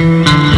Música